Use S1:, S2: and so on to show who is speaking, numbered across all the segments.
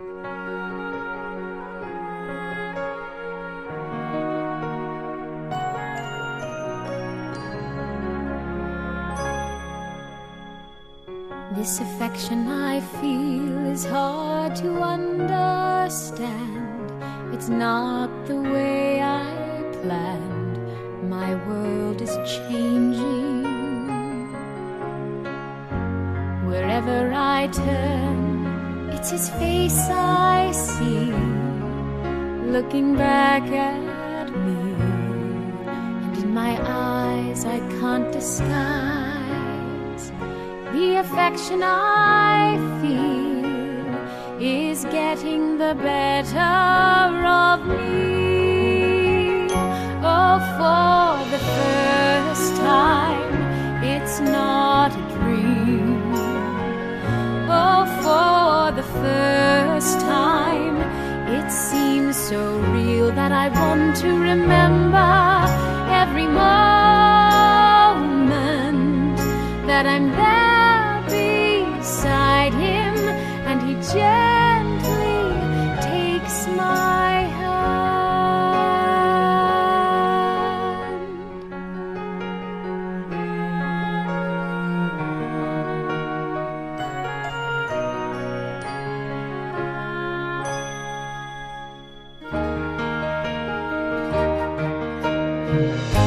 S1: This affection I feel is hard to understand. It's not the way I planned. My world is changing. Wherever I turn, it's his face I see, looking back at me. And in my eyes, I can't disguise the affection I feel is getting the better of me. Oh, for the first time, seems so real that I want to remember every moment that I'm there beside him and he gently takes my So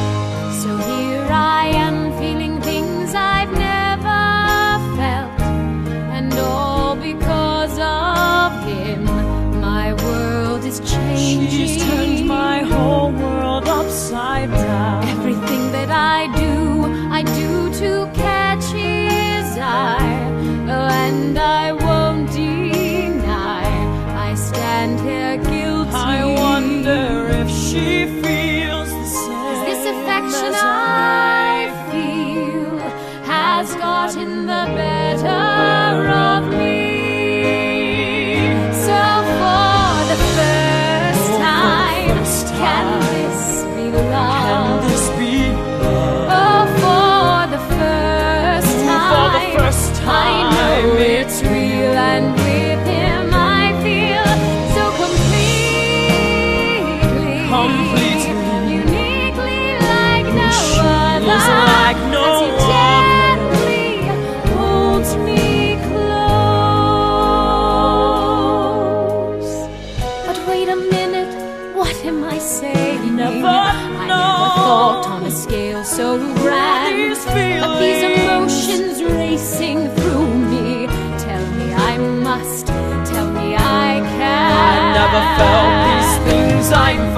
S1: this be so grand. But these emotions racing through me. Tell me I must, tell me I can.
S2: I never felt these things. I'm